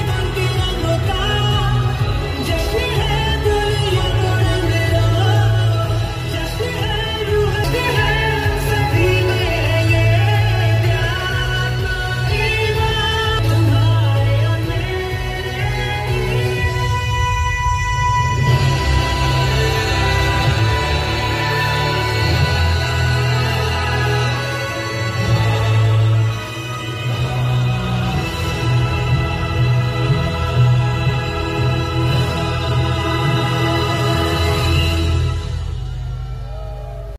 even be